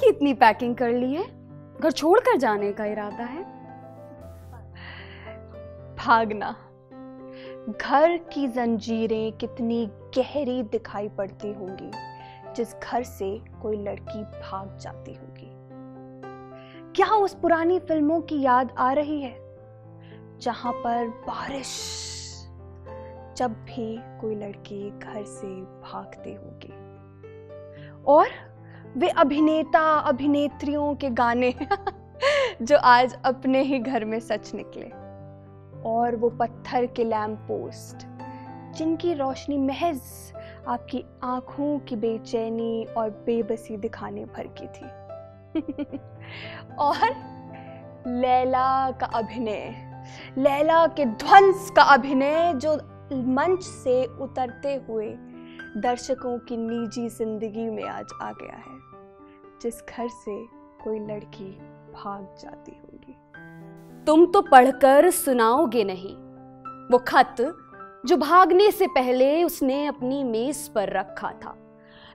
की इतनी पैकिंग कर ली है? घर छोड़कर जाने का इरादा है? भागना। घर की जंजीरें कितनी गहरी दिखाई पड़ती होंगी, जिस घर से कोई लड़की भाग जाती होगी। क्या उस पुरानी फ़िल्मों की याद आ रही है? जहाँ पर बारिश, जब भी कोई लड़की घर से भागती होगी। और वे अभिनेता अभिनेत्रियों के गाने जो आज अपने ही घर में सच निकले। और वो पत्थर के लैम्प पोस्ट जिनकी रोशनी महज आपकी आँखों की बेचैनी और बेबसी दिखाने भर की थी। और लैला का अभिनय, लैला के ध्वंस का अभिनय जो मंच से उतरते हुए दर्शकों की निजी ज़िंदगी में आज आ गया है, जिस घर से कोई लड़की भाग जाती होगी। तुम तो पढ़कर सुनाओगे नहीं। वो खत जो भागने से पहले उसने अपनी मेज पर रखा था।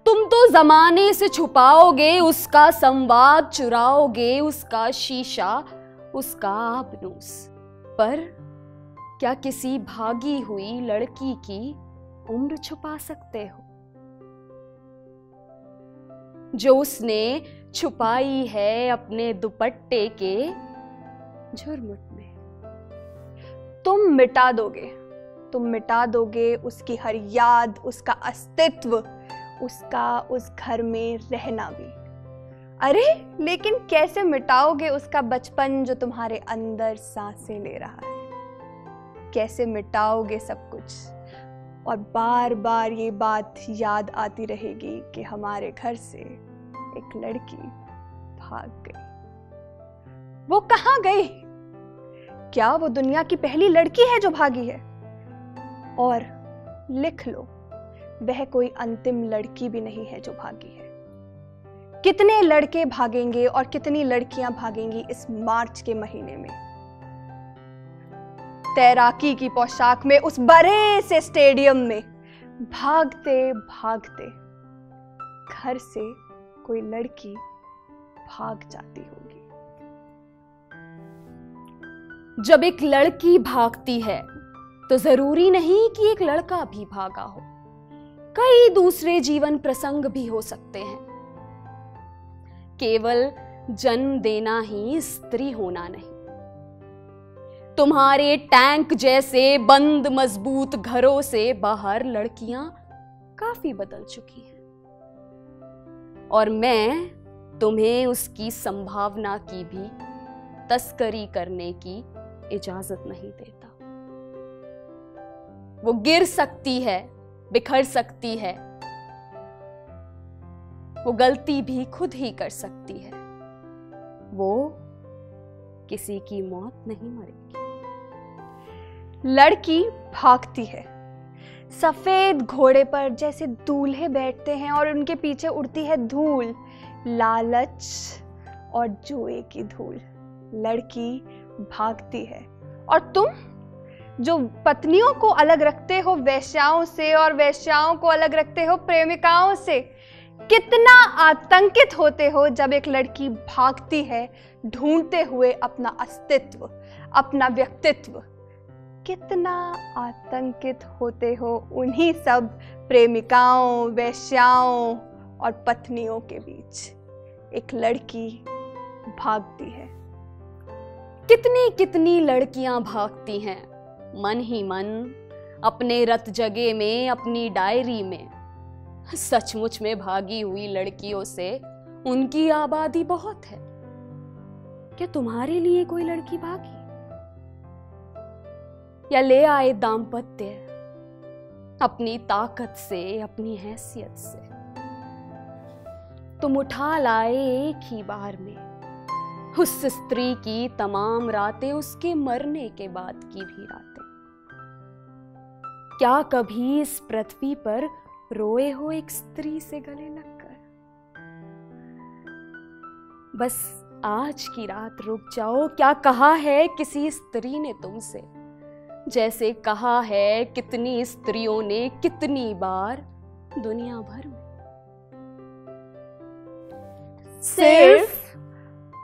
तुम तो जमाने से छुपाओगे, उसका संवाद चुराओगे, उसका शीशा, उसका आबनूस पर क्या किसी भागी हुई लड़की की उम्र छुपा सकते हो। जो उसने छुपाई है अपने दुपट्टे के, झुरमुट में, तुम मिटा दोगे। तुम मिटा दोगे उसकी हर याद, उसका अस्तित्व, उसका उस घर में रहना भी। अरे, लेकिन कैसे मिटाओगे उसका बचपन जो तुम्हारे अंदर साँसें ले रहा है? कैसे मिटाओगे सब कुछ? और बार बार ये बात याद आती रहेगी कि हमारे घर से एक लड़की भाग गई। वो कहाँ गई? क्या वो दुनिया की पहली लड़की है जो भागी है? और लिख लो, वह कोई अंतिम लड़की भी नहीं है जो भागी है। कितने लड़के भागेंगे और कितनी लड़कियाँ भागेंगी इस मार्च के महीने में? तैराकी की पोशाक में उस बड़े से स्टेडियम में भागते भागते घर से कोई लड़की भाग जाती होगी। जब एक लड़की भागती है तो ज़रूरी नहीं कि एक लड़का भी भागा हो। कई दूसरे जीवन प्रसंग भी हो सकते हैं। केवल जन्म देना ही स्त्री होना नहीं। तुम्हारे टैंक जैसे बंद मज़बूत घरों से बाहर लड़कियाँ काफ़ी बदल चुकी हैं। और मैं तुम्हें उसकी संभावना की भी तस्करी करने की इजाज़त नहीं देता। वो गिर सकती है, बिखर सकती है। वो गलती भी खुद ही कर सकती है। वो किसी की मौत नहीं मरेगी। लड़की भागती है। सफ़ेद घोड़े पर जैसे दूल्हे बैठते हैं और उनके पीछे उड़ती है धूल, लालच और जुए की धूल। लड़की भागती है। और तुम, जो पत्नियों को अलग रखते हो वैश्याओं से और वैश्याओं को अलग रखते हो प्रेमिकाओं से, कितना आतंकित होते हो जब एक लड़की भागती है, ढूंढते हुए अपना अस्तित्व, अपना व्यक्तित्व कितना आतंकित होते हो उन्हीं सब प्रेमिकाओं, वैश्याओं और पत्नियों के बीच। एक लड़की भागती है। कितनी कितनी लड़कियाँ भागती हैं। मन ही मन, अपने रत जगे में, अपनी डायरी में। सचमुच में भागी हुई लड़कियों से उनकी आबादी बहुत है। क्या तुम्हारे लिए कोई लड़की भागी? या ले आए दाम्पत्य अपनी ताकत से, अपनी हैसियत से। तुम उठा लाए एक ही बार में। उस स्त्री की तमाम रातें उसके मरने के बाद की भी रातें। क्या कभी इस पृथ्वी पर रोए हो एक स्त्री से गले लगकर? बस आज की रात रुक जाओ। क्या कहा है किसी स्त्री ने तुमसे? जैसे कहा है कितनी स्त्रियों ने कितनी बार दुनिया भर में। सिर्फ़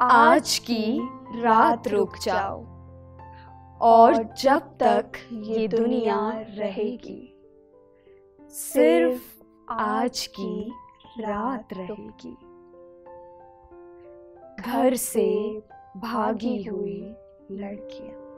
आज की रात रुक जाओ और जब तक ये दुनिया रहेगी। सिर्फ़ आज की रात रहेगी। घर से भागी हुई लड़कियाँ।